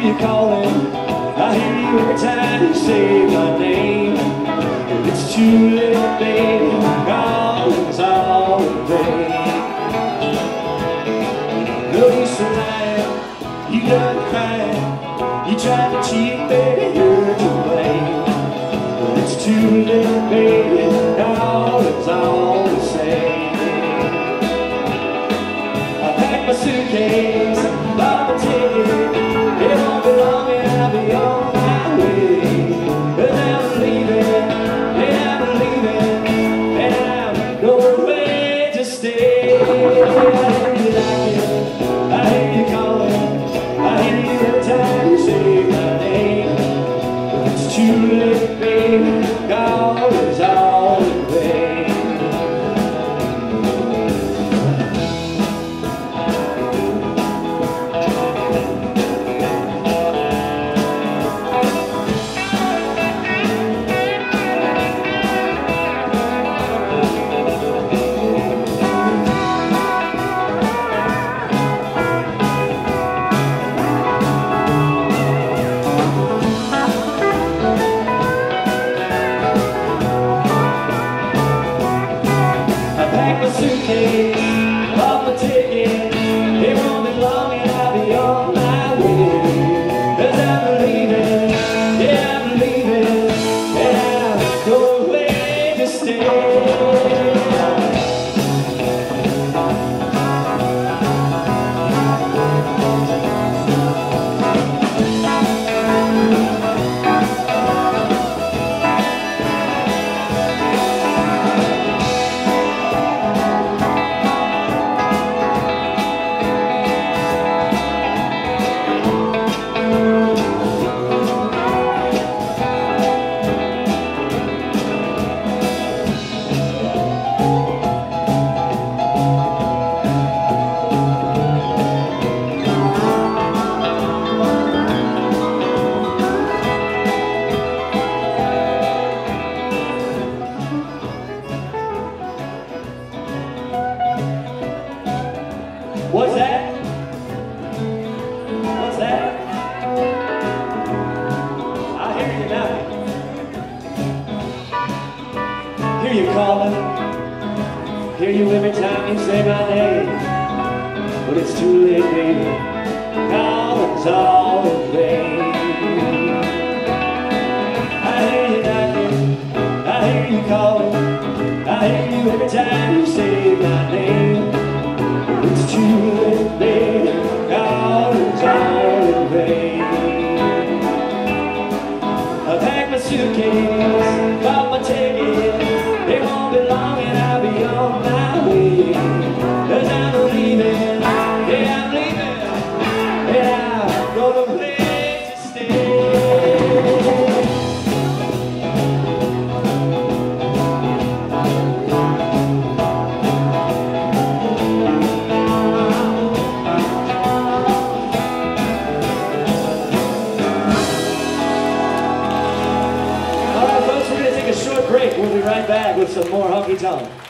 hear you calling. I hear you every time you say my name. It's too late, baby. Calling's all in vain. No use in lying. You done crying. You tried to cheat, baby. You're to blame. But it's too late, baby. It's all the same. I packed my suitcase, bought my ticket. Too late, baby, all is all you calling. Hear you every time you say my name. But it's too late, baby. Now it's all in vain. I hear you knocking. I hear you calling. I hear you every time you say my name. It's too late, baby. Now it's all in vain. I packed my suitcase, right back with some more honky tonk.